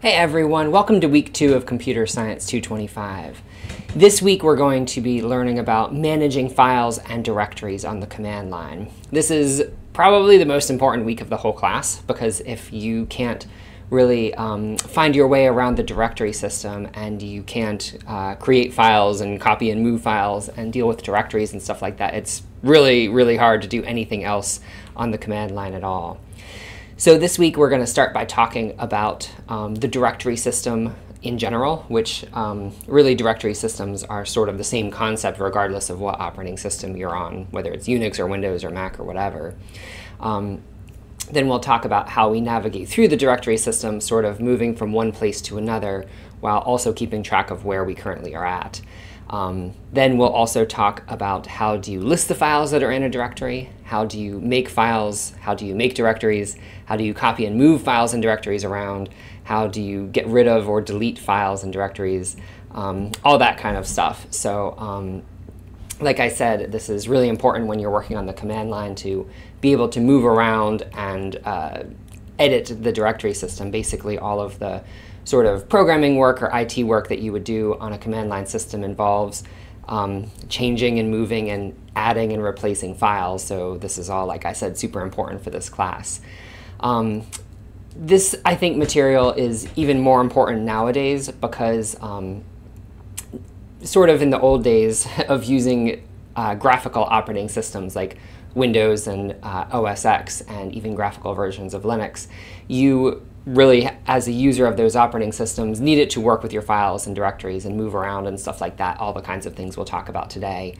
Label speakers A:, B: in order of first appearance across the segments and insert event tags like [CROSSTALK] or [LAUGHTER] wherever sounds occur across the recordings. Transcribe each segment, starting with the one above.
A: Hey everyone, welcome to week two of Computer Science 225. This week we're going to be learning about managing files and directories on the command line. This is probably the most important week of the whole class because if you can't really um, find your way around the directory system and you can't uh, create files and copy and move files and deal with directories and stuff like that, it's really, really hard to do anything else on the command line at all. So this week we're going to start by talking about um, the directory system in general, which um, really directory systems are sort of the same concept regardless of what operating system you're on, whether it's Unix or Windows or Mac or whatever. Um, then we'll talk about how we navigate through the directory system, sort of moving from one place to another while also keeping track of where we currently are at. Um, then we'll also talk about how do you list the files that are in a directory, how do you make files, how do you make directories, how do you copy and move files and directories around, how do you get rid of or delete files and directories, um, all that kind of stuff. So um, like I said, this is really important when you're working on the command line to be able to move around and uh, edit the directory system, basically all of the sort of programming work or IT work that you would do on a command line system involves um, changing and moving and adding and replacing files. So this is all, like I said, super important for this class. Um, this, I think, material is even more important nowadays because um, sort of in the old days [LAUGHS] of using uh, graphical operating systems like Windows and uh, OS X and even graphical versions of Linux, you really, as a user of those operating systems, need it to work with your files and directories and move around and stuff like that, all the kinds of things we'll talk about today.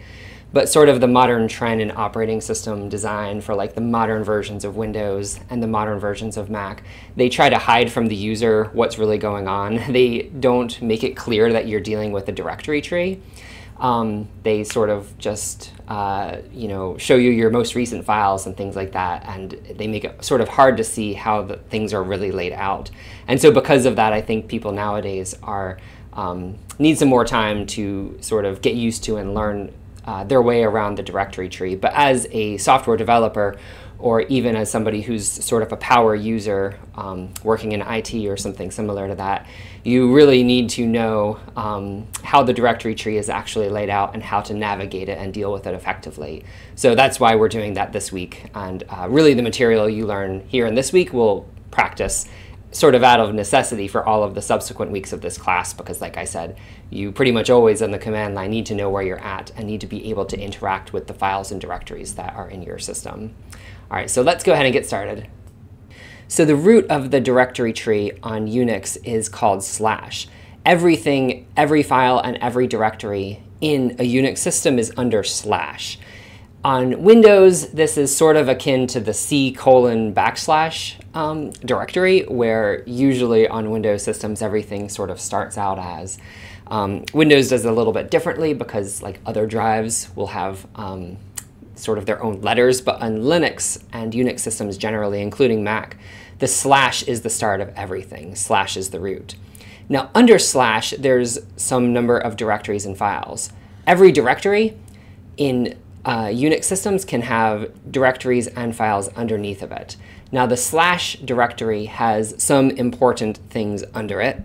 A: But sort of the modern trend in operating system design for like the modern versions of Windows and the modern versions of Mac, they try to hide from the user what's really going on. [LAUGHS] They don't make it clear that you're dealing with a directory tree. Um, they sort of just uh, you know show you your most recent files and things like that, and they make it sort of hard to see how the things are really laid out. And so because of that, I think people nowadays are um, need some more time to sort of get used to and learn uh, their way around the directory tree. But as a software developer, or even as somebody who's sort of a power user um, working in IT or something similar to that, you really need to know um, how the directory tree is actually laid out and how to navigate it and deal with it effectively. So that's why we're doing that this week. And uh, really the material you learn here in this week will practice sort of out of necessity for all of the subsequent weeks of this class because like I said, you pretty much always in the command line need to know where you're at and need to be able to interact with the files and directories that are in your system. All right, so let's go ahead and get started. So the root of the directory tree on Unix is called slash. Everything, every file and every directory in a Unix system is under slash. On Windows, this is sort of akin to the C colon backslash um, directory, where usually on Windows systems, everything sort of starts out as. Um, Windows does it a little bit differently because like other drives will have um, sort of their own letters, but on Linux and Unix systems generally, including Mac, the slash is the start of everything. Slash is the root. Now, under slash, there's some number of directories and files. Every directory in uh, Unix systems can have directories and files underneath of it. Now, the slash directory has some important things under it,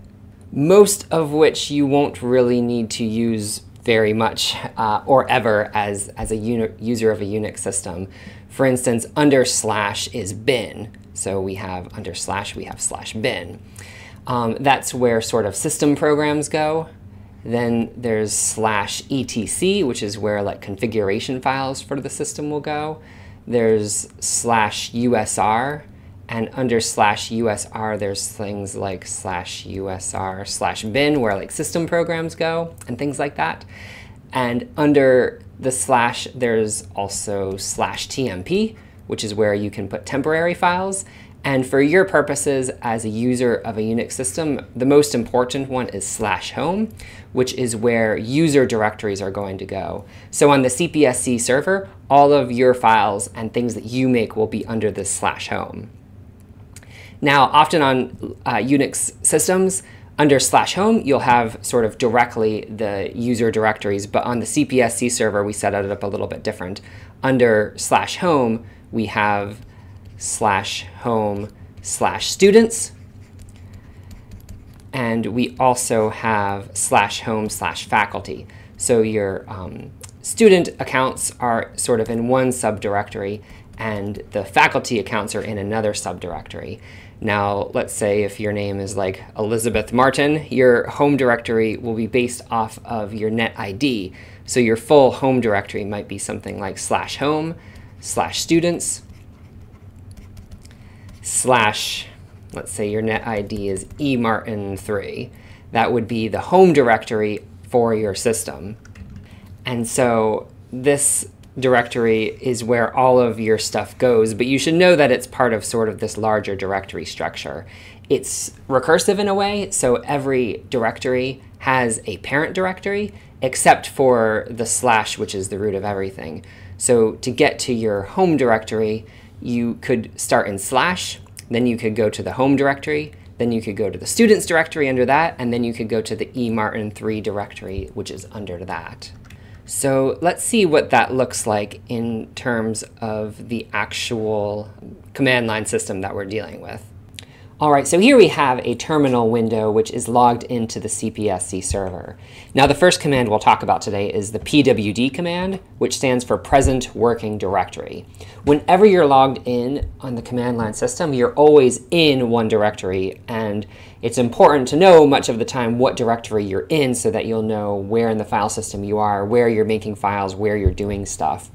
A: most of which you won't really need to use very much uh, or ever as, as a user of a Unix system. For instance, under slash is bin. So we have under slash, we have slash bin. Um, that's where sort of system programs go. Then there's slash etc, which is where like configuration files for the system will go. There's slash usr, and under slash USR, there's things like slash USR slash bin where like system programs go and things like that. And under the slash, there's also slash TMP, which is where you can put temporary files. And for your purposes as a user of a Unix system, the most important one is slash home, which is where user directories are going to go. So on the CPSC server, all of your files and things that you make will be under this slash home. Now, often on uh, Unix systems, under slash home, you'll have sort of directly the user directories, but on the CPSC server, we set it up a little bit different. Under slash home, we have slash home slash students. And we also have slash home slash faculty. So your um, student accounts are sort of in one subdirectory and the faculty accounts are in another subdirectory. Now, let's say if your name is like Elizabeth Martin, your home directory will be based off of your net ID. So your full home directory might be something like slash home, slash students, slash, let's say your net ID is emartin3. That would be the home directory for your system. And so this directory is where all of your stuff goes, but you should know that it's part of sort of this larger directory structure. It's recursive in a way, so every directory has a parent directory, except for the slash, which is the root of everything. So to get to your home directory, you could start in slash, then you could go to the home directory, then you could go to the students directory under that, and then you could go to the emartin3 directory, which is under that. So let's see what that looks like in terms of the actual command line system that we're dealing with. All right, so here we have a terminal window which is logged into the CPSC server. Now the first command we'll talk about today is the pwd command, which stands for present working directory. Whenever you're logged in on the command line system, you're always in one directory, and it's important to know much of the time what directory you're in so that you'll know where in the file system you are, where you're making files, where you're doing stuff.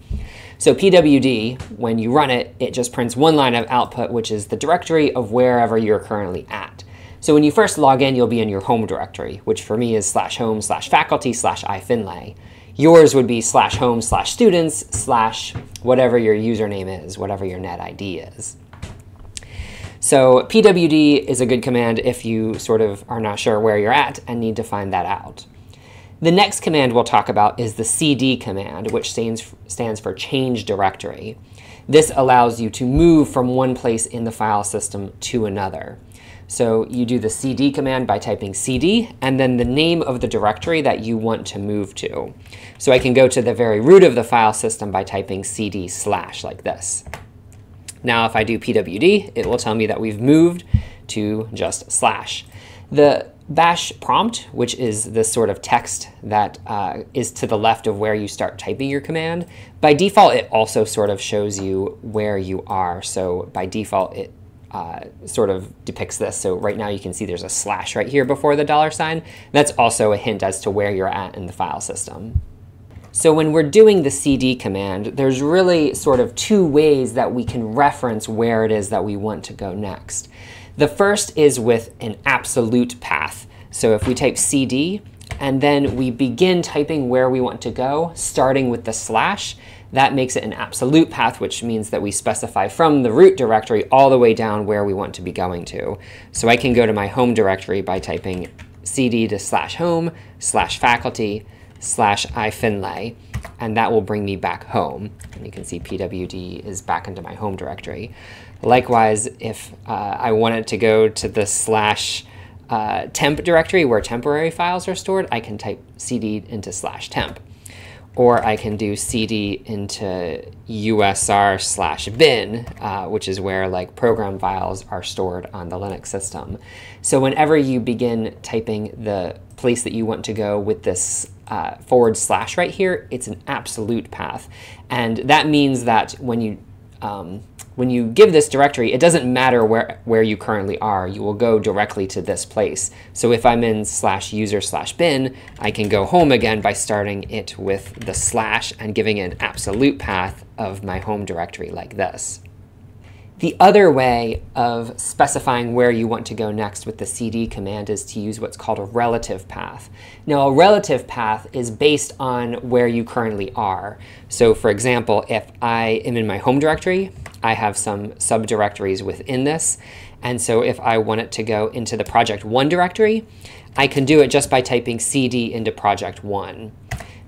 A: So pwd, when you run it, it just prints one line of output, which is the directory of wherever you're currently at. So when you first log in, you'll be in your home directory, which for me is slash home slash faculty slash ifinlay. Yours would be slash home slash students slash whatever your username is, whatever your net ID is. So pwd is a good command if you sort of are not sure where you're at and need to find that out. The next command we'll talk about is the cd command, which stands, stands for change directory. This allows you to move from one place in the file system to another. So you do the cd command by typing cd and then the name of the directory that you want to move to. So I can go to the very root of the file system by typing cd slash like this. Now if I do pwd, it will tell me that we've moved to just slash. The bash prompt, which is this sort of text that uh, is to the left of where you start typing your command, by default, it also sort of shows you where you are. So by default, it uh, sort of depicts this. So right now you can see there's a slash right here before the dollar sign. That's also a hint as to where you're at in the file system. So when we're doing the cd command, there's really sort of two ways that we can reference where it is that we want to go next. The first is with an absolute path. So if we type cd and then we begin typing where we want to go, starting with the slash, that makes it an absolute path, which means that we specify from the root directory all the way down where we want to be going to. So I can go to my home directory by typing cd to slash home slash faculty slash ifinlay, and that will bring me back home. And you can see pwd is back into my home directory. Likewise, if uh, I wanted to go to the slash uh, temp directory where temporary files are stored, I can type cd into slash temp. Or I can do cd into usr slash bin, uh, which is where like program files are stored on the Linux system. So whenever you begin typing the place that you want to go with this uh, forward slash right here, it's an absolute path. And that means that when you um, when you give this directory, it doesn't matter where, where you currently are. You will go directly to this place. So if I'm in slash user slash bin, I can go home again by starting it with the slash and giving an absolute path of my home directory like this. The other way of specifying where you want to go next with the cd command is to use what's called a relative path. Now, a relative path is based on where you currently are. So for example, if I am in my home directory, I have some subdirectories within this. And so if I want it to go into the project one directory, I can do it just by typing cd into project one.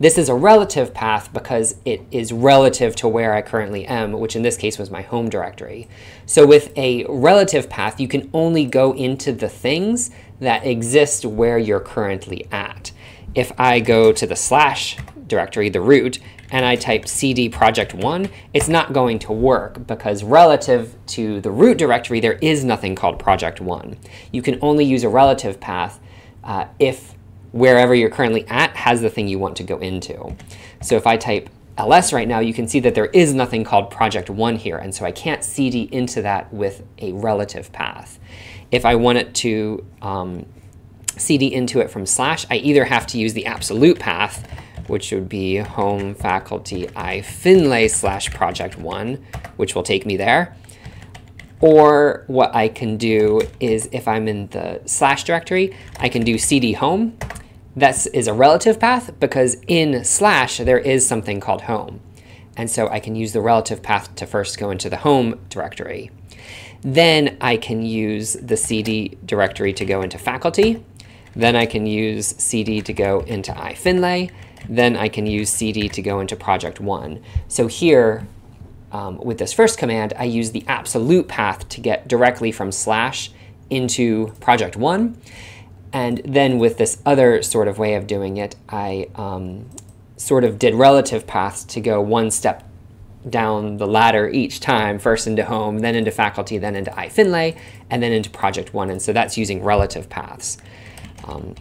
A: This is a relative path because it is relative to where I currently am, which in this case was my home directory. So with a relative path, you can only go into the things that exist where you're currently at. If I go to the slash directory, the root, and I type cd project one, it's not going to work because relative to the root directory, there is nothing called project one. You can only use a relative path uh, if wherever you're currently at has the thing you want to go into. So if I type ls right now, you can see that there is nothing called project one here, and so I can't cd into that with a relative path. If I want it to um, cd into it from slash, I either have to use the absolute path, which would be home faculty ifinlay slash project one, which will take me there. Or what I can do is if I'm in the slash directory, I can do cd home that is a relative path because in slash there is something called home. And so I can use the relative path to first go into the home directory. Then I can use the cd directory to go into faculty. Then I can use cd to go into iFinlay. Then I can use cd to go into project one. So here, um, with this first command, I use the absolute path to get directly from slash into project one. And then with this other sort of way of doing it, I um, sort of did relative paths to go one step down the ladder each time, first into home, then into faculty, then into iFinlay, and then into project one. And so that's using relative paths. Um,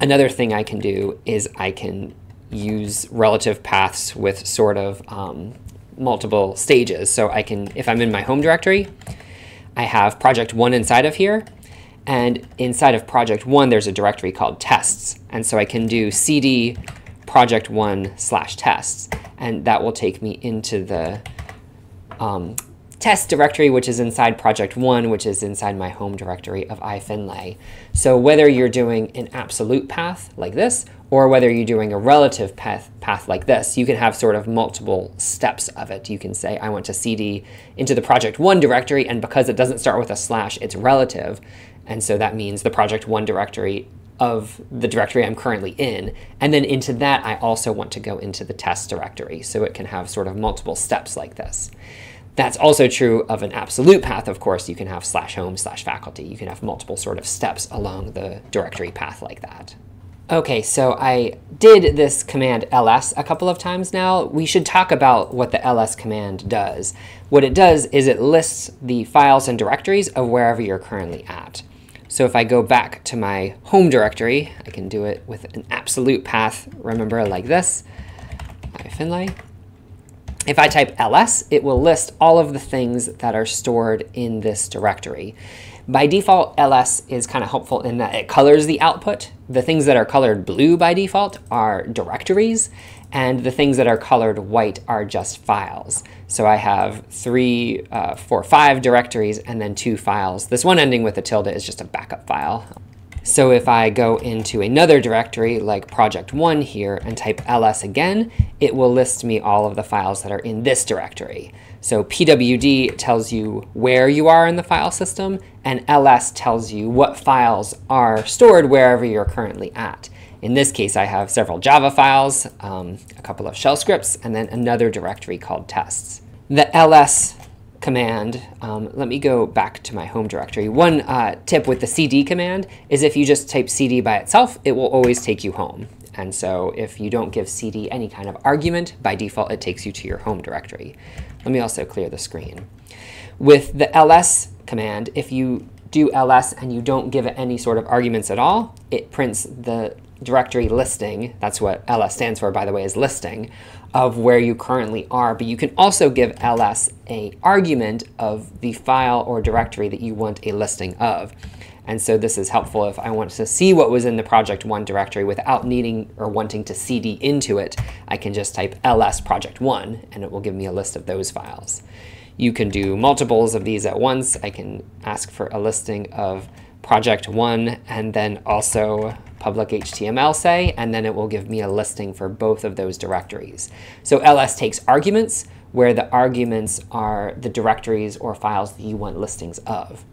A: another thing I can do is I can use relative paths with sort of um, multiple stages. So I can, if I'm in my home directory, I have project one inside of here, and inside of project one, there's a directory called tests. And so I can do cd project one slash tests. And that will take me into the um, test directory, which is inside project one, which is inside my home directory of iFinlay. So whether you're doing an absolute path like this, or whether you're doing a relative path, path like this, you can have sort of multiple steps of it. You can say, I want to cd into the project one directory, and because it doesn't start with a slash, it's relative. And so that means the project one directory of the directory I'm currently in. And then into that, I also want to go into the test directory. So it can have sort of multiple steps like this. That's also true of an absolute path, of course. You can have slash home slash faculty. You can have multiple sort of steps along the directory path like that. Okay, so I did this command ls a couple of times now. We should talk about what the ls command does. What it does is it lists the files and directories of wherever you're currently at. So if I go back to my home directory, I can do it with an absolute path, remember, like this, Finlay. If I type ls, it will list all of the things that are stored in this directory. By default, ls is kind of helpful in that it colors the output. The things that are colored blue by default are directories, and the things that are colored white are just files. So I have three, uh, four, five directories and then two files. This one ending with a tilde is just a backup file. So if I go into another directory like project one here and type ls again, it will list me all of the files that are in this directory. So pwd tells you where you are in the file system, and ls tells you what files are stored wherever you're currently at. In this case, I have several Java files, um, a couple of shell scripts, and then another directory called tests. The ls command, um, let me go back to my home directory. One uh, tip with the cd command is if you just type cd by itself, it will always take you home. And so if you don't give cd any kind of argument, by default it takes you to your home directory. Let me also clear the screen. With the ls command, if you do ls and you don't give it any sort of arguments at all, it prints the directory listing, that's what ls stands for, by the way, is listing, of where you currently are. But you can also give ls a argument of the file or directory that you want a listing of. And so this is helpful if I want to see what was in the project one directory without needing or wanting to cd into it. I can just type ls project one and it will give me a list of those files. You can do multiples of these at once. I can ask for a listing of project one and then also public HTML say, and then it will give me a listing for both of those directories. So ls takes arguments where the arguments are the directories or files that you want listings of.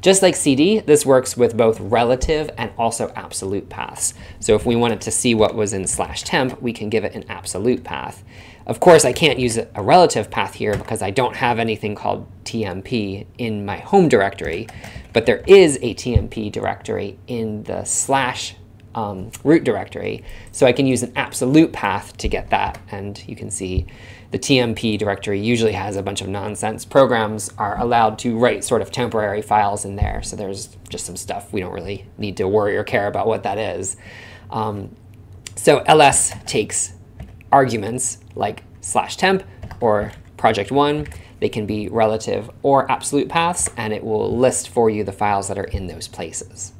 A: Just like CD, this works with both relative and also absolute paths. So if we wanted to see what was in slash temp, we can give it an absolute path. Of course, I can't use a relative path here because I don't have anything called TMP in my home directory, but there is a TMP directory in the slash um, root directory. So I can use an absolute path to get that. And you can see The TMP directory usually has a bunch of nonsense. Programs are allowed to write sort of temporary files in there, so there's just some stuff we don't really need to worry or care about what that is. Um, so ls takes arguments like slash temp or project one. They can be relative or absolute paths, and it will list for you the files that are in those places.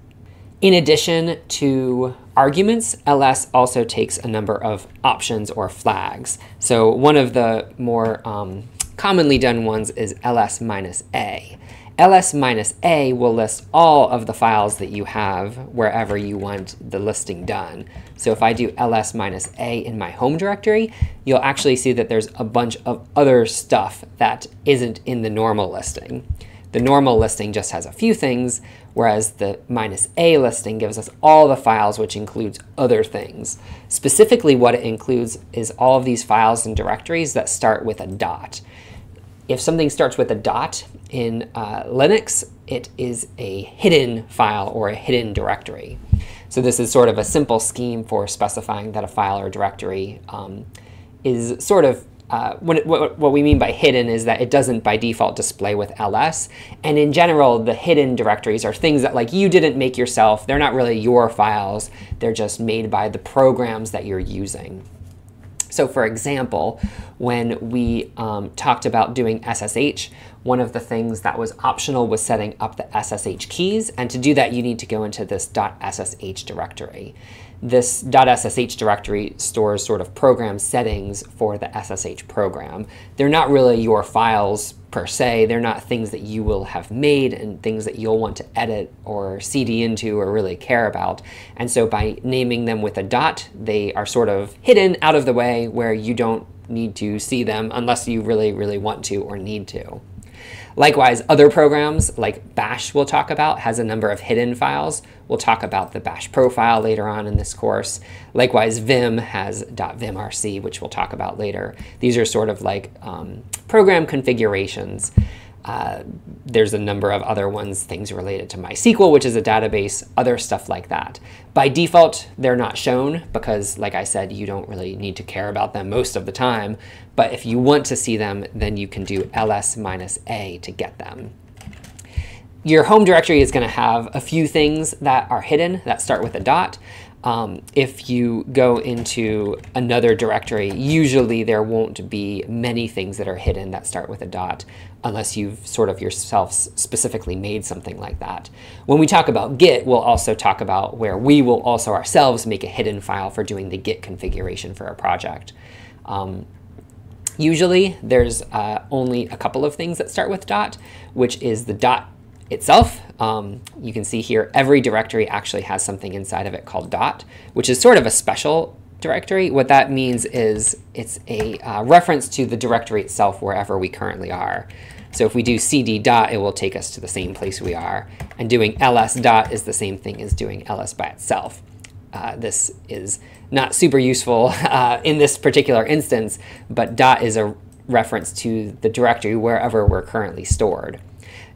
A: In addition to arguments, ls also takes a number of options or flags. So one of the more um, commonly done ones is ls minus a ls minus a will list all of the files that you have wherever you want the listing done. So if I do ls minus a in my home directory, you'll actually see that there's a bunch of other stuff that isn't in the normal listing. The normal listing just has a few things, whereas the minus a listing gives us all the files, which includes other things. Specifically, what it includes is all of these files and directories that start with a dot. If something starts with a dot in uh, Linux, it is a hidden file or a hidden directory. So this is sort of a simple scheme for specifying that a file or directory um, is sort of uh, what, what, what, we mean by hidden is that it doesn't by default display with ls. And in general, the hidden directories are things that like you didn't make yourself. They're not really your files. They're just made by the programs that you're using. So for example, when we um, talked about doing SSH, one of the things that was optional was setting up the SSH keys. And to do that, you need to go into this .ssh directory. This .ssh directory stores sort of program settings for the SSH program. They're not really your files per se. They're not things that you will have made and things that you'll want to edit or CD into or really care about. And so by naming them with a dot, they are sort of hidden out of the way where you don't need to see them unless you really, really want to or need to. Likewise, other programs like Bash we'll talk about has a number of hidden files. We'll talk about the Bash profile later on in this course. Likewise, Vim has .vimrc, which we'll talk about later. These are sort of like um, program configurations. Uh, there's a number of other ones, things related to MySQL, which is a database, other stuff like that. By default, they're not shown because, like I said, you don't really need to care about them most of the time. But if you want to see them, then you can do ls minus a to get them. Your home directory is going to have a few things that are hidden that start with a dot. Um, if you go into another directory, usually there won't be many things that are hidden that start with a dot unless you've sort of yourself specifically made something like that. When we talk about Git, we'll also talk about where we will also ourselves make a hidden file for doing the Git configuration for a project. Um, usually there's uh, only a couple of things that start with dot, which is the dot itself. Um, you can see here every directory actually has something inside of it called dot, which is sort of a special directory. What that means is it's a uh, reference to the directory itself wherever we currently are. So if we do cd dot, it will take us to the same place we are. And doing ls dot is the same thing as doing ls by itself. Uh, this is not super useful [LAUGHS] uh, in this particular instance, but dot is a reference to the directory wherever we're currently stored.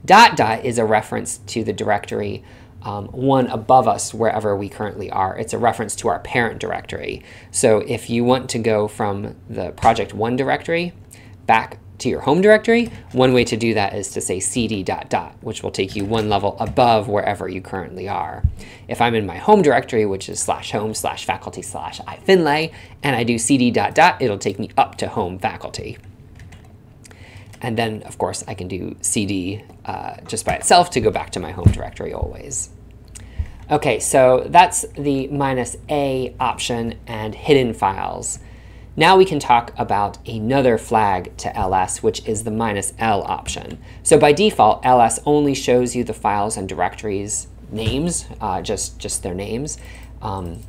A: Dot dot is a reference to the directory um, one above us wherever we currently are. It's a reference to our parent directory. So if you want to go from the project one directory back to your home directory, one way to do that is to say cd dot dot, which will take you one level above wherever you currently are. If I'm in my home directory, which is slash home slash faculty slash ifinlay, and I do cd dot dot, it'll take me up to home faculty. And then, of course, I can do cd uh, just by itself to go back to my home directory always. Okay, so that's the minus A option and hidden files. Now we can talk about another flag to ls, which is the minus L option. So by default, ls only shows you the files and directories names, uh, just, just their names. Um,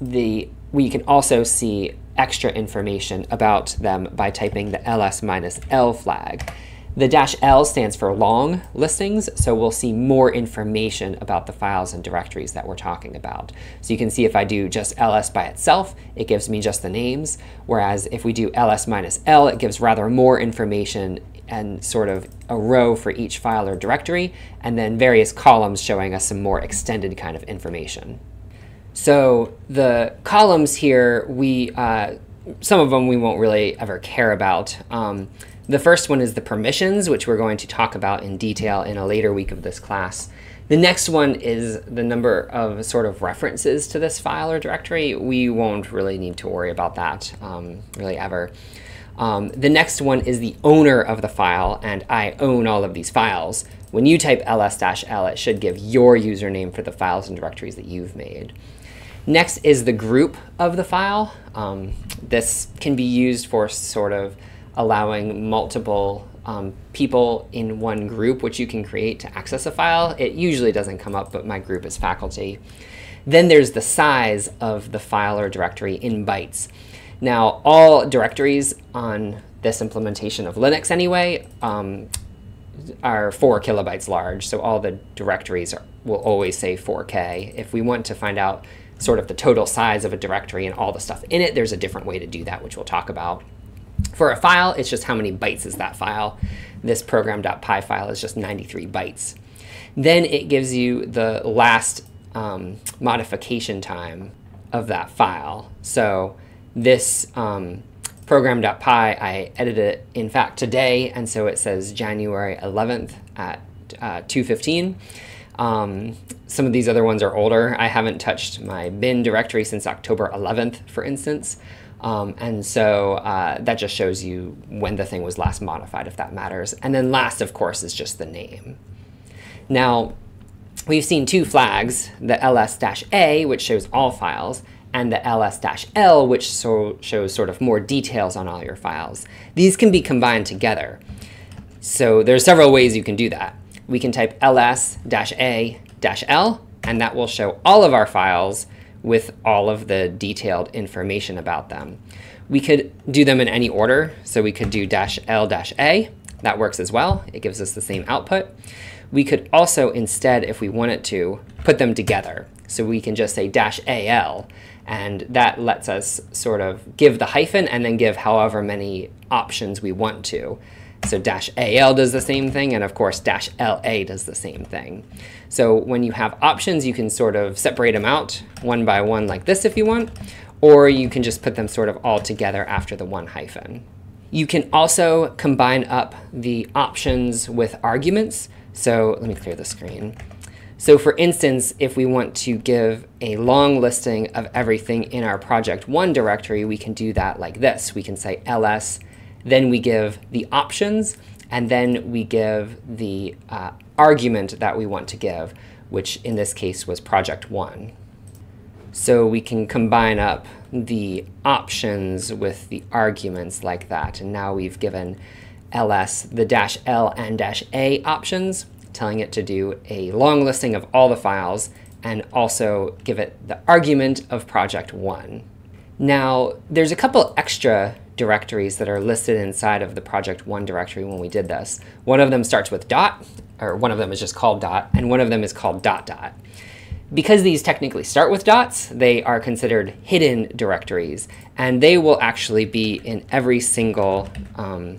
A: the, we can also see extra information about them by typing the ls minus L flag. The dash L stands for long listings, so we'll see more information about the files and directories that we're talking about. So you can see if I do just ls by itself, it gives me just the names, whereas if we do ls minus L, it gives rather more information and sort of a row for each file or directory, and then various columns showing us some more extended kind of information. So the columns here, we uh, some of them we won't really ever care about. Um, the first one is the permissions, which we're going to talk about in detail in a later week of this class. The next one is the number of sort of references to this file or directory. We won't really need to worry about that um, really ever. Um, the next one is the owner of the file, and I own all of these files. When you type ls-l, it should give your username for the files and directories that you've made. Next is the group of the file. Um, this can be used for sort of allowing multiple um, people in one group, which you can create to access a file. It usually doesn't come up, but my group is faculty. Then there's the size of the file or directory in bytes. Now, all directories on this implementation of Linux anyway um, are 4 kilobytes large, so all the directories are, will always say 4K. If we want to find out sort of the total size of a directory and all the stuff in it, there's a different way to do that, which we'll talk about. For a file, it's just how many bytes is that file. This program.py file is just 93 bytes. Then it gives you the last um, modification time of that file. So this um, program.py, I edited it, in fact, today, and so it says January 11th at uh, 2.15. Um, some of these other ones are older. I haven't touched my bin directory since October 11th, for instance. Um, and so uh, that just shows you when the thing was last modified, if that matters. And then last, of course, is just the name. Now, we've seen two flags, the ls-a, which shows all files, and the ls-l, which so shows sort of more details on all your files. These can be combined together. So there's several ways you can do that. We can type ls-a-l, and that will show all of our files with all of the detailed information about them. We could do them in any order. So we could do dash L dash A. That works as well. It gives us the same output. We could also instead, if we wanted to, put them together. So we can just say dash AL, and that lets us sort of give the hyphen and then give however many options we want to. So dash AL does the same thing, and of course dash LA does the same thing. So when you have options, you can sort of separate them out one by one like this if you want, or you can just put them sort of all together after the one hyphen. You can also combine up the options with arguments. So let me clear the screen. So for instance, if we want to give a long listing of everything in our project one directory, we can do that like this. We can say ls then we give the options, and then we give the uh, argument that we want to give, which in this case was project one. So we can combine up the options with the arguments like that. And now we've given ls the dash l and dash a options, telling it to do a long listing of all the files and also give it the argument of project one. Now, there's a couple extra directories that are listed inside of the project one directory when we did this. One of them starts with dot, or one of them is just called dot, and one of them is called dot dot. Because these technically start with dots, they are considered hidden directories, and they will actually be in every single um,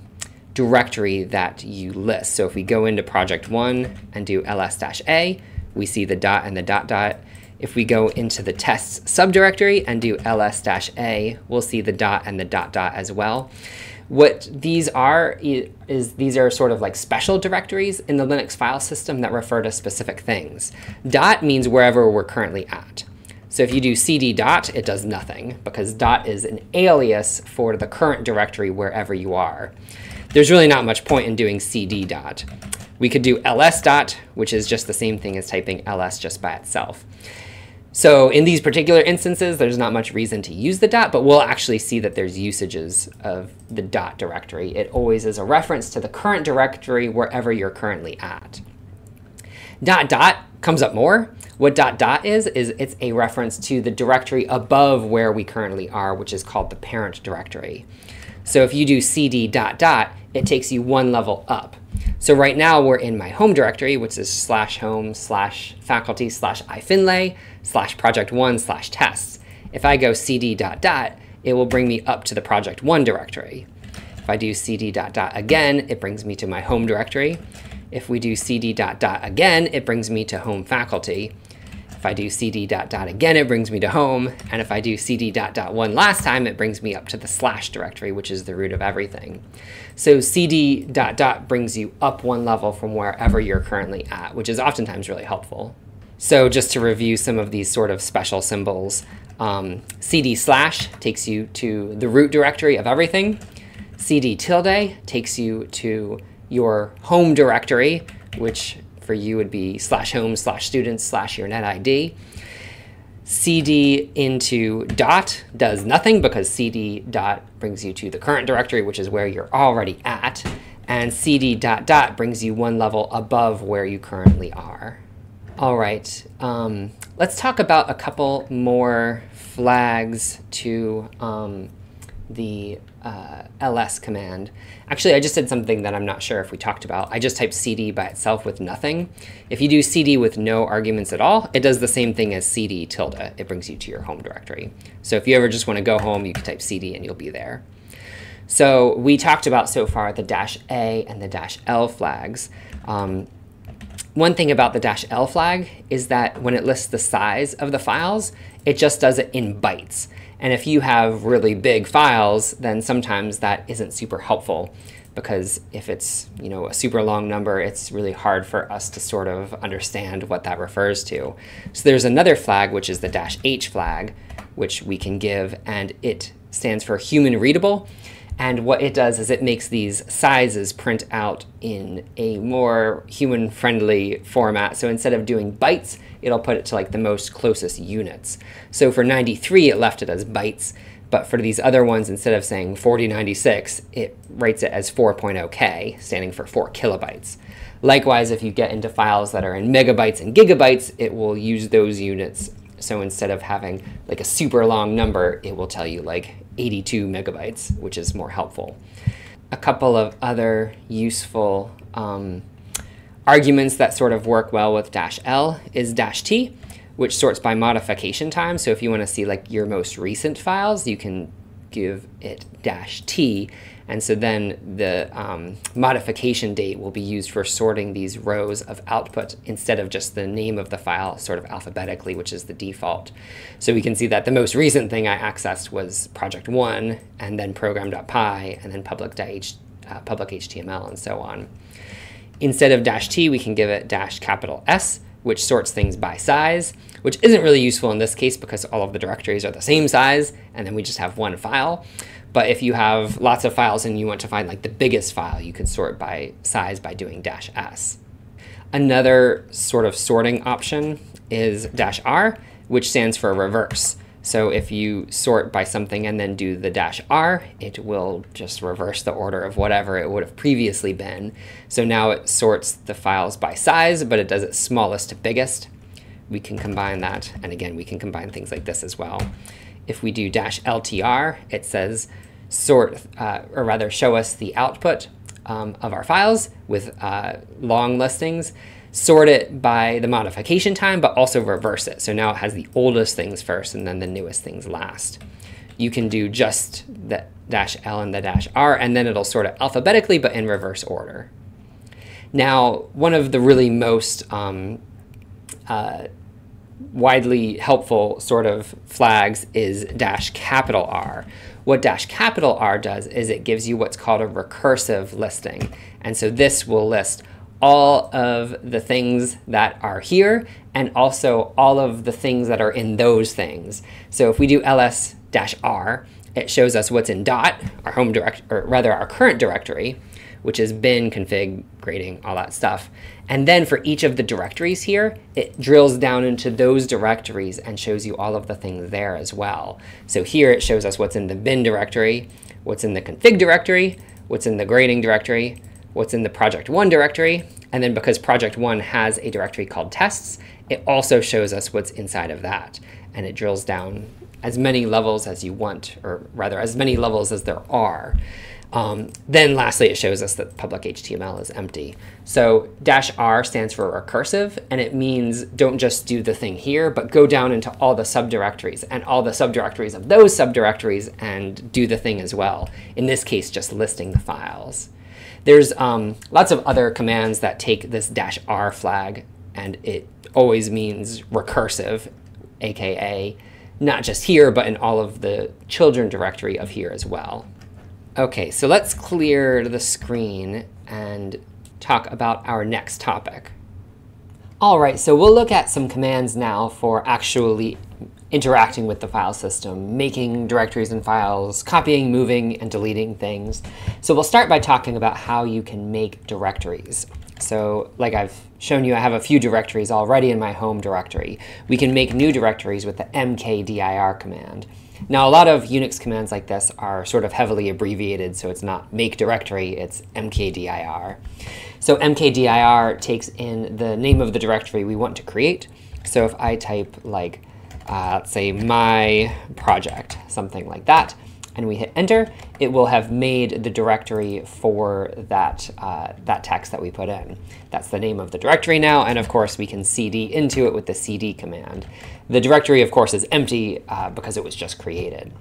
A: directory that you list. So if we go into project one and do ls-a, we see the dot and the dot dot. If we go into the tests subdirectory and do ls-a, we'll see the dot and the dot dot as well. What these are is these are sort of like special directories in the Linux file system that refer to specific things. Dot means wherever we're currently at. So if you do cd dot, it does nothing because dot is an alias for the current directory wherever you are. There's really not much point in doing cd dot. We could do ls dot, which is just the same thing as typing ls just by itself. So in these particular instances, there's not much reason to use the dot, but we'll actually see that there's usages of the dot directory. It always is a reference to the current directory wherever you're currently at. Dot dot comes up more. What dot dot is, is it's a reference to the directory above where we currently are, which is called the parent directory. So if you do cd dot dot, it takes you one level up. So right now we're in my home directory, which is slash home slash faculty slash ifinlay slash project one slash tests. If I go cd dot dot, it will bring me up to the project one directory. If I do cd dot dot again, it brings me to my home directory. If we do cd dot dot again, it brings me to home faculty. If I do cd dot dot again, it brings me to home. And if I do cd dot dot one last time, it brings me up to the slash directory, which is the root of everything. So cd dot dot brings you up one level from wherever you're currently at, which is oftentimes really helpful. So just to review some of these sort of special symbols, um, cd slash takes you to the root directory of everything. cd tilde takes you to your home directory, which for you would be slash home slash students slash your net ID. cd into dot does nothing because cd dot brings you to the current directory, which is where you're already at. And cd dot dot brings you one level above where you currently are. All right, um, let's talk about a couple more flags to um, the uh, ls command. Actually, I just did something that I'm not sure if we talked about. I just typed cd by itself with nothing. If you do cd with no arguments at all, it does the same thing as cd tilde. It brings you to your home directory. So if you ever just want to go home, you can type cd and you'll be there. So we talked about so far the dash A and the dash L flags. Um, one thing about the dash L flag is that when it lists the size of the files, it just does it in bytes. And if you have really big files, then sometimes that isn't super helpful because if it's you know a super long number, it's really hard for us to sort of understand what that refers to. So there's another flag, which is the dash H flag, which we can give, and it stands for human readable. And what it does is it makes these sizes print out in a more human-friendly format. So instead of doing bytes, it'll put it to like the most closest units. So for 93, it left it as bytes. But for these other ones, instead of saying 4096, it writes it as 4.0K, standing for 4 kilobytes. Likewise, if you get into files that are in megabytes and gigabytes, it will use those units. So instead of having like a super long number, it will tell you like 82 megabytes, which is more helpful. A couple of other useful um, arguments that sort of work well with dash L is dash T, which sorts by modification time. So if you want to see like your most recent files, you can give it dash T and so then the um, modification date will be used for sorting these rows of output instead of just the name of the file sort of alphabetically, which is the default. So we can see that the most recent thing I accessed was project one and then program.py and then public, uh, public HTML and so on. Instead of dash T, we can give it dash capital S, which sorts things by size, which isn't really useful in this case because all of the directories are the same size and then we just have one file. But if you have lots of files and you want to find like the biggest file, you can sort by size by doing dash S. Another sort of sorting option is dash R, which stands for reverse. So if you sort by something and then do the dash R, it will just reverse the order of whatever it would have previously been. So now it sorts the files by size, but it does it smallest to biggest. We can combine that. And again, we can combine things like this as well if we do dash LTR, it says sort, uh, or rather show us the output um, of our files with uh, long listings, sort it by the modification time, but also reverse it. So now it has the oldest things first and then the newest things last. You can do just the dash L and the dash R, and then it'll sort it alphabetically, but in reverse order. Now, one of the really most um, uh, widely helpful sort of flags is dash capital R. What dash capital R does is it gives you what's called a recursive listing. And so this will list all of the things that are here and also all of the things that are in those things. So if we do ls dash R, it shows us what's in dot, our home direct, or rather our current directory, which is bin, config, grading, all that stuff. And then for each of the directories here, it drills down into those directories and shows you all of the things there as well. So here it shows us what's in the bin directory, what's in the config directory, what's in the grading directory, what's in the project one directory. And then because project one has a directory called tests, it also shows us what's inside of that. And it drills down as many levels as you want, or rather as many levels as there are. Um, then lastly, it shows us that public HTML is empty. So dash R stands for recursive, and it means don't just do the thing here, but go down into all the subdirectories and all the subdirectories of those subdirectories and do the thing as well. In this case, just listing the files. There's um, lots of other commands that take this dash R flag and it always means recursive, aka not just here, but in all of the children directory of here as well. Okay, so let's clear the screen and talk about our next topic. All right, so we'll look at some commands now for actually interacting with the file system, making directories and files, copying, moving, and deleting things. So we'll start by talking about how you can make directories. So like I've shown you, I have a few directories already in my home directory. We can make new directories with the mkdir command. Now, a lot of Unix commands like this are sort of heavily abbreviated, so it's not make directory, it's mkdir. So mkdir takes in the name of the directory we want to create. So if I type like, uh, let's say my project, something like that, and we hit enter, it will have made the directory for that, uh, that text that we put in. That's the name of the directory now, and of course we can cd into it with the cd command. The directory, of course, is empty uh, because it was just created.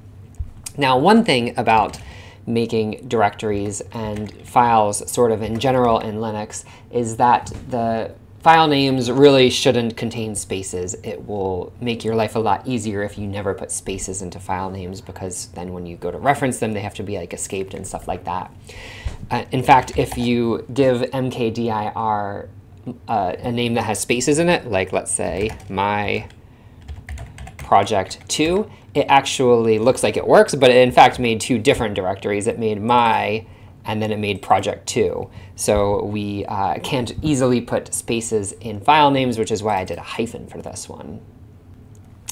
A: Now, one thing about making directories and files sort of in general in Linux is that the File names really shouldn't contain spaces. It will make your life a lot easier if you never put spaces into file names because then when you go to reference them, they have to be like escaped and stuff like that. Uh, in fact, if you give mkdir uh, a name that has spaces in it, like let's say my project 2, it actually looks like it works, but it in fact made two different directories. It made my and then it made project 2. So we uh, can't easily put spaces in file names, which is why I did a hyphen for this one.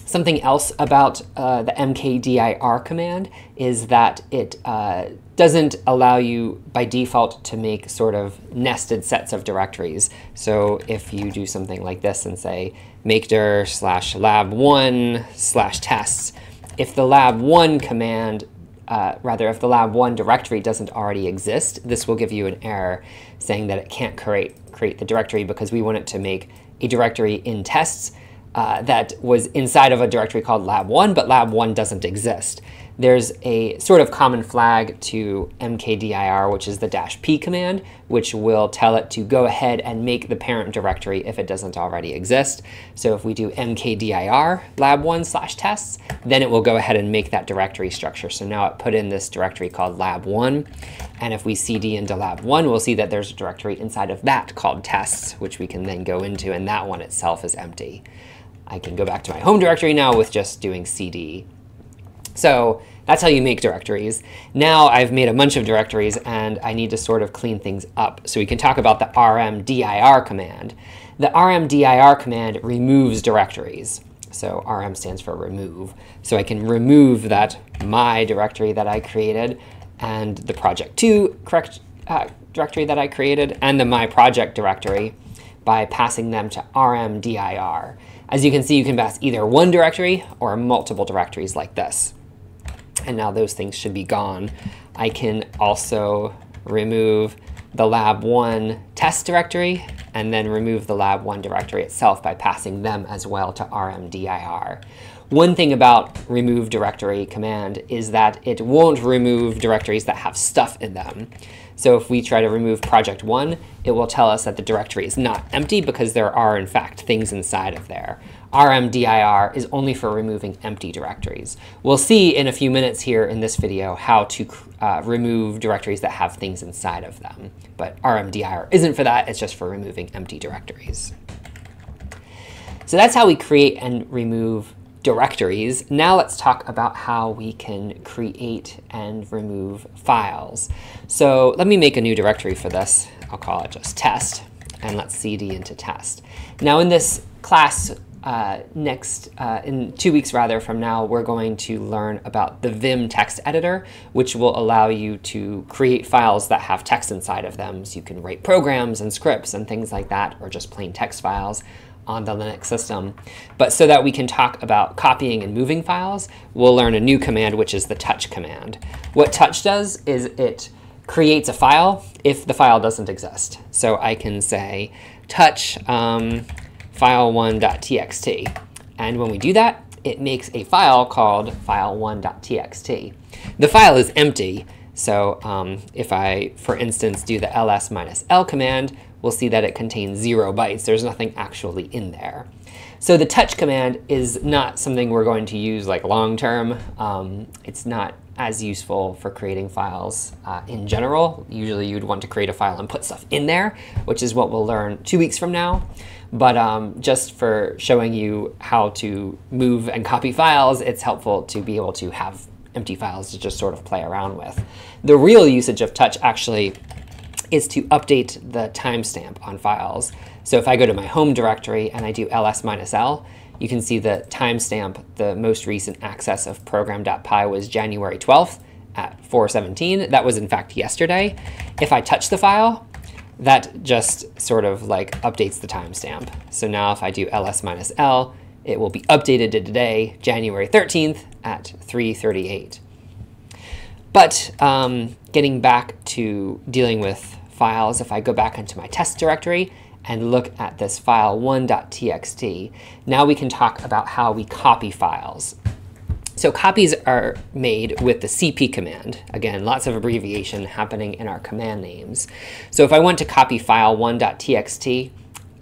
A: Something else about uh, the mkdir command is that it uh, doesn't allow you by default to make sort of nested sets of directories. So if you do something like this and say mkdir slash lab1 slash tests, if the lab1 command uh, rather, if the lab1 directory doesn't already exist, this will give you an error saying that it can't create, create the directory because we want it to make a directory in tests uh, that was inside of a directory called lab1, but lab1 doesn't exist there's a sort of common flag to mkdir, which is the dash p command, which will tell it to go ahead and make the parent directory if it doesn't already exist. So if we do mkdir lab1 slash tests, then it will go ahead and make that directory structure. So now it put in this directory called lab1. And if we cd into lab1, we'll see that there's a directory inside of that called tests, which we can then go into, and that one itself is empty. I can go back to my home directory now with just doing cd so that's how you make directories. Now I've made a bunch of directories and I need to sort of clean things up. So we can talk about the rmdir command. The rmdir command removes directories. So rm stands for remove. So I can remove that my directory that I created and the project2 correct uh, directory that I created and the my project directory by passing them to rmdir. As you can see, you can pass either one directory or multiple directories like this and now those things should be gone. I can also remove the lab1 test directory and then remove the lab1 directory itself by passing them as well to rmdir. One thing about remove directory command is that it won't remove directories that have stuff in them. So if we try to remove project one, it will tell us that the directory is not empty because there are in fact things inside of there. RMDIR is only for removing empty directories. We'll see in a few minutes here in this video how to uh, remove directories that have things inside of them. But RMDIR isn't for that, it's just for removing empty directories. So that's how we create and remove directories. Now let's talk about how we can create and remove files. So let me make a new directory for this. I'll call it just test, and let's cd into test. Now in this class, uh, next, uh, in two weeks rather from now, we're going to learn about the Vim text editor, which will allow you to create files that have text inside of them. So you can write programs and scripts and things like that, or just plain text files on the Linux system. But so that we can talk about copying and moving files, we'll learn a new command, which is the touch command. What touch does is it creates a file if the file doesn't exist. So I can say touch um, file1.txt. And when we do that, it makes a file called file1.txt. The file is empty, so um, if I, for instance, do the ls minus l command, we'll see that it contains zero bytes. There's nothing actually in there. So the touch command is not something we're going to use like long term. Um, it's not as useful for creating files uh, in general. Usually you'd want to create a file and put stuff in there, which is what we'll learn two weeks from now. But um, just for showing you how to move and copy files, it's helpful to be able to have empty files to just sort of play around with. The real usage of touch actually is to update the timestamp on files. So if I go to my home directory and I do ls-l, you can see the timestamp, the most recent access of program.py was January 12th at 417. That was in fact yesterday. If I touch the file, that just sort of like updates the timestamp. So now if I do ls-l, it will be updated to today, January 13th at 338. But um, getting back to dealing with files, if I go back into my test directory and look at this file 1.txt, now we can talk about how we copy files. So copies are made with the cp command. Again, lots of abbreviation happening in our command names. So if I want to copy file 1.txt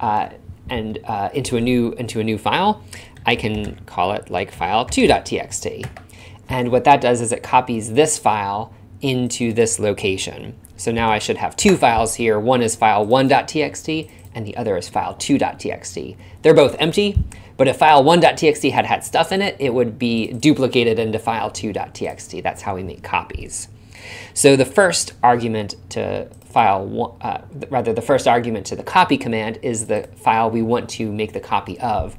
A: uh, and uh, into a new into a new file, I can call it like file 2.txt. And what that does is it copies this file into this location. So now I should have two files here. One is file 1.txt and the other is file 2.txt. They're both empty, but if file 1.txt had had stuff in it, it would be duplicated into file 2.txt. That's how we make copies. So the first argument to file, uh, rather the first argument to the copy command is the file we want to make the copy of.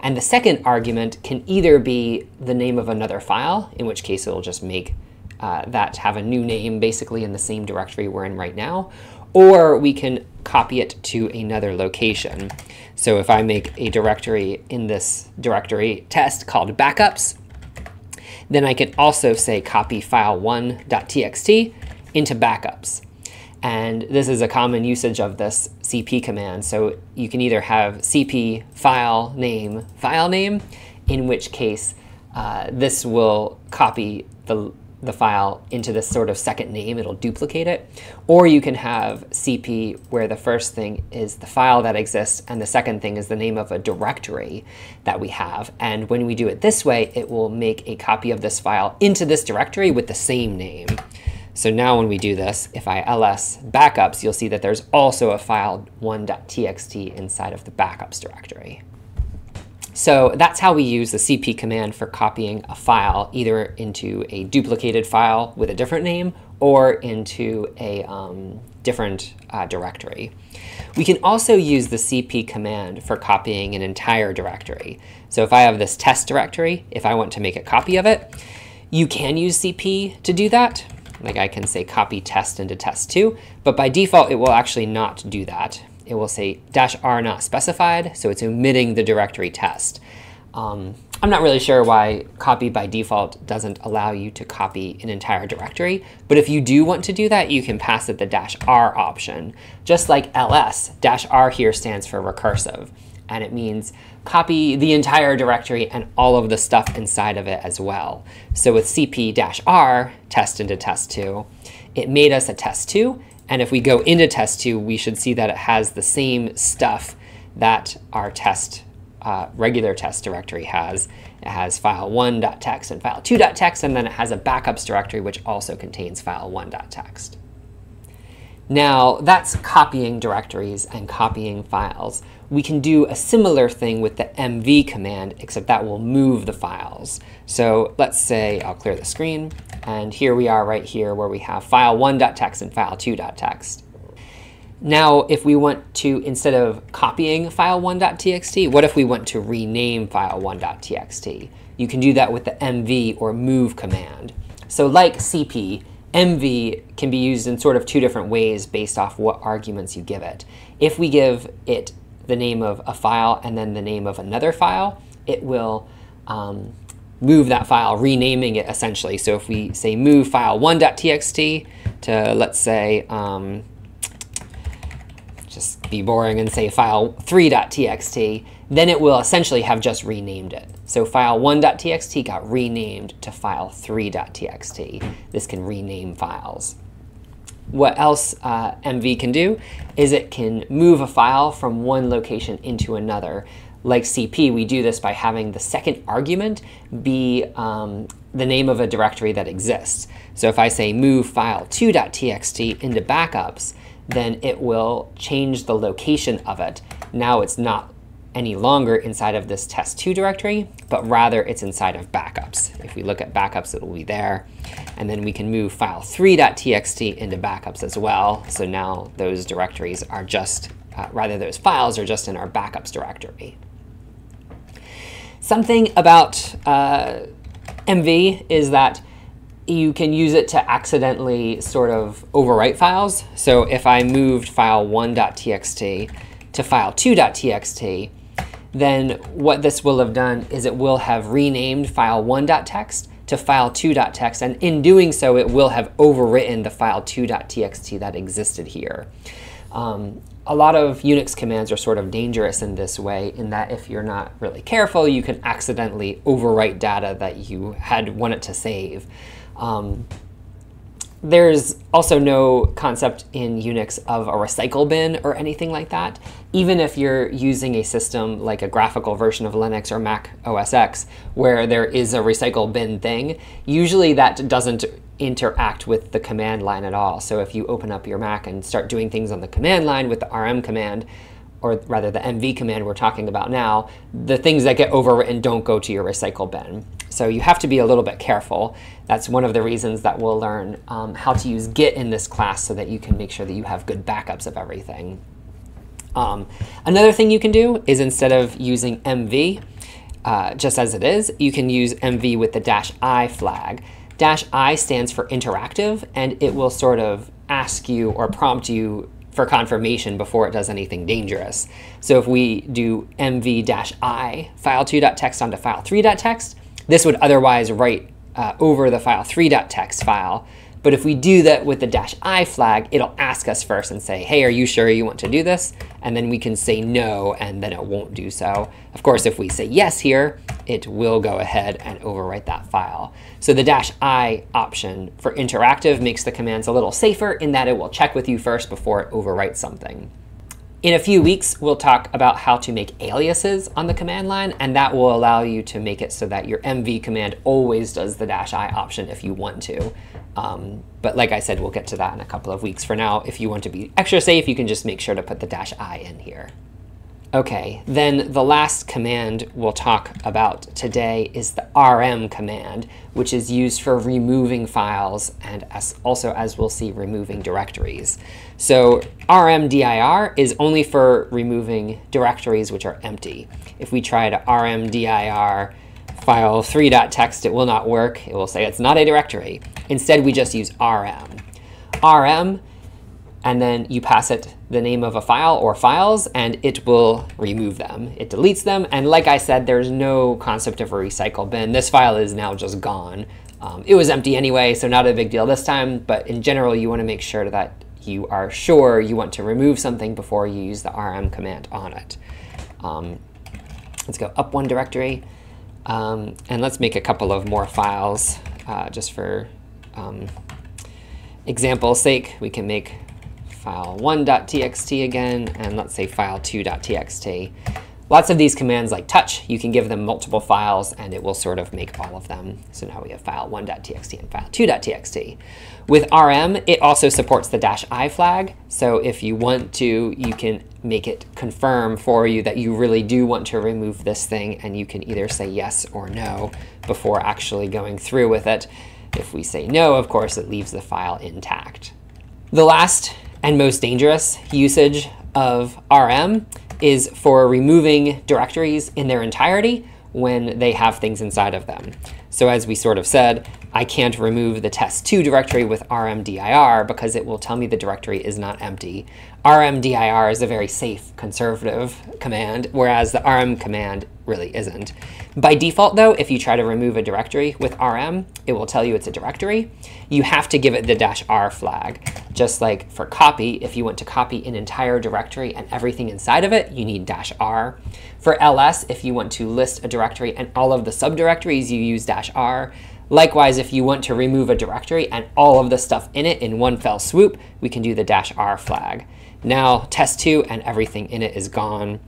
A: And the second argument can either be the name of another file, in which case it'll just make uh, that have a new name basically in the same directory we're in right now, or we can copy it to another location. So if I make a directory in this directory test called backups, then I can also say copy file1.txt into backups. And this is a common usage of this cp command. So you can either have cp file name file name, in which case uh, this will copy the the file into this sort of second name, it'll duplicate it. Or you can have CP where the first thing is the file that exists and the second thing is the name of a directory that we have. And when we do it this way, it will make a copy of this file into this directory with the same name. So now when we do this, if I ls backups, you'll see that there's also a file 1.txt inside of the backups directory. So that's how we use the cp command for copying a file either into a duplicated file with a different name or into a um, different uh, directory. We can also use the cp command for copying an entire directory. So if I have this test directory, if I want to make a copy of it, you can use cp to do that. Like I can say copy test into test2, but by default it will actually not do that it will say dash r not specified, so it's omitting the directory test. Um, I'm not really sure why copy by default doesn't allow you to copy an entire directory, but if you do want to do that, you can pass it the dash r option. Just like ls, dash r here stands for recursive, and it means copy the entire directory and all of the stuff inside of it as well. So with cp-r, test into test2, it made us a test2, and if we go into test2, we should see that it has the same stuff that our test uh, regular test directory has. It has file 1.txt and file 2.txt, and then it has a backups directory which also contains file 1.txt. Now, that's copying directories and copying files. We can do a similar thing with the mv command, except that will move the files. So let's say I'll clear the screen. And here we are right here where we have file 1.txt and file 2.txt. Now, if we want to, instead of copying file 1.txt, what if we want to rename file 1.txt? You can do that with the mv or move command. So like cp, mv can be used in sort of two different ways based off what arguments you give it. If we give it the name of a file and then the name of another file, it will um, move that file, renaming it essentially. So if we say move file 1.txt to, let's say, um, just be boring and say file 3.txt, then it will essentially have just renamed it. So file 1.txt got renamed to file 3.txt. This can rename files. What else uh, MV can do is it can move a file from one location into another. Like CP, we do this by having the second argument be um, the name of a directory that exists. So if I say move file2.txt into backups, then it will change the location of it. Now it's not any longer inside of this test2 directory, but rather it's inside of backups. If we look at backups, it will be there. And then we can move file3.txt into backups as well. So now those directories are just, uh, rather those files are just in our backups directory. Something about uh, MV is that you can use it to accidentally sort of overwrite files. So if I moved file 1.txt to file 2.txt, then what this will have done is it will have renamed file 1.txt to file 2.txt, and in doing so, it will have overwritten the file 2.txt that existed here. Um, a lot of Unix commands are sort of dangerous in this way, in that if you're not really careful, you can accidentally overwrite data that you had wanted to save. Um, there's also no concept in Unix of a recycle bin or anything like that. Even if you're using a system like a graphical version of Linux or Mac OS X, where there is a recycle bin thing, usually that doesn't interact with the command line at all. So if you open up your Mac and start doing things on the command line with the rm command, or rather the mv command we're talking about now, the things that get overwritten don't go to your recycle bin. So you have to be a little bit careful. That's one of the reasons that we'll learn um, how to use Git in this class so that you can make sure that you have good backups of everything. Um, another thing you can do is instead of using mv, uh, just as it is, you can use mv with the dash i flag. Dash i stands for interactive, and it will sort of ask you or prompt you for confirmation before it does anything dangerous. So if we do mv-i file2.txt onto file3.txt, this would otherwise write uh, over the file3.txt file. But if we do that with the dash i flag, it'll ask us first and say, hey, are you sure you want to do this? And then we can say no, and then it won't do so. Of course, if we say yes here, it will go ahead and overwrite that file. So the dash i option for interactive makes the commands a little safer in that it will check with you first before it overwrites something. In a few weeks, we'll talk about how to make aliases on the command line, and that will allow you to make it so that your MV command always does the dash I option if you want to. Um, but like I said, we'll get to that in a couple of weeks. For now, if you want to be extra safe, you can just make sure to put the dash I in here. Okay, then the last command we'll talk about today is the rm command, which is used for removing files and as also, as we'll see, removing directories. So rmdir is only for removing directories which are empty. If we try to rmdir file 3.txt, it will not work. It will say it's not a directory. Instead, we just use rm. rm and then you pass it the name of a file or files, and it will remove them. It deletes them, and like I said, there's no concept of a recycle bin. This file is now just gone. Um, it was empty anyway, so not a big deal this time, but in general, you want to make sure that you are sure you want to remove something before you use the rm command on it. Um, let's go up one directory, um, and let's make a couple of more files uh, just for um, example's sake. We can make file1.txt again, and let's say file2.txt. Lots of these commands like touch, you can give them multiple files and it will sort of make all of them. So now we have file1.txt and file2.txt. With rm, it also supports the dash i flag. So if you want to, you can make it confirm for you that you really do want to remove this thing and you can either say yes or no before actually going through with it. If we say no, of course, it leaves the file intact. The last and most dangerous usage of RM is for removing directories in their entirety when they have things inside of them. So as we sort of said, I can't remove the test2 directory with rmdir because it will tell me the directory is not empty. rmdir is a very safe, conservative command, whereas the rm command really isn't. By default, though, if you try to remove a directory with rm, it will tell you it's a directory. You have to give it the dash r flag. Just like for copy, if you want to copy an entire directory and everything inside of it, you need dash r. For ls, if you want to list a directory and all of the subdirectories, you use dash r. Likewise, if you want to remove a directory and all of the stuff in it in one fell swoop, we can do the dash R flag. Now test2 and everything in it is gone.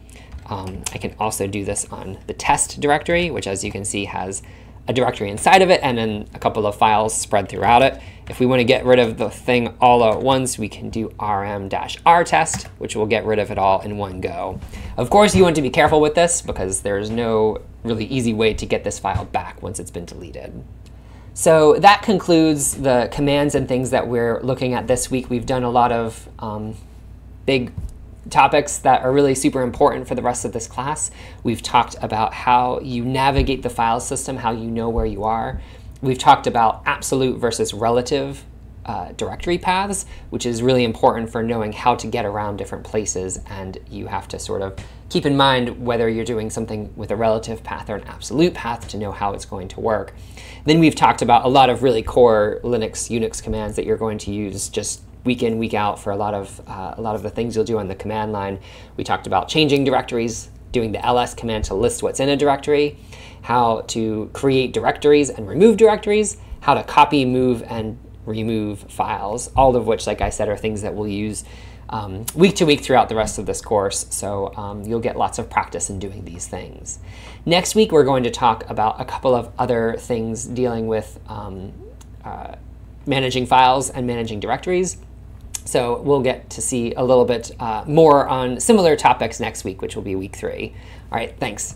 A: Um, I can also do this on the test directory, which as you can see has a directory inside of it and then a couple of files spread throughout it. If we want to get rid of the thing all at once, we can do rm-r test, which will get rid of it all in one go. Of course, you want to be careful with this because there's no really easy way to get this file back once it's been deleted. So that concludes the commands and things that we're looking at this week. We've done a lot of um, big topics that are really super important for the rest of this class. We've talked about how you navigate the file system, how you know where you are. We've talked about absolute versus relative uh, directory paths, which is really important for knowing how to get around different places. And you have to sort of keep in mind whether you're doing something with a relative path or an absolute path to know how it's going to work. Then we've talked about a lot of really core Linux, Unix commands that you're going to use just week in, week out for a lot of uh, a lot of the things you'll do on the command line. We talked about changing directories, doing the ls command to list what's in a directory, how to create directories and remove directories, how to copy, move, and remove files, all of which, like I said, are things that we'll use um, week to week throughout the rest of this course. So um, you'll get lots of practice in doing these things. Next week, we're going to talk about a couple of other things dealing with um, uh, managing files and managing directories. So we'll get to see a little bit uh, more on similar topics next week, which will be week three. All right, thanks.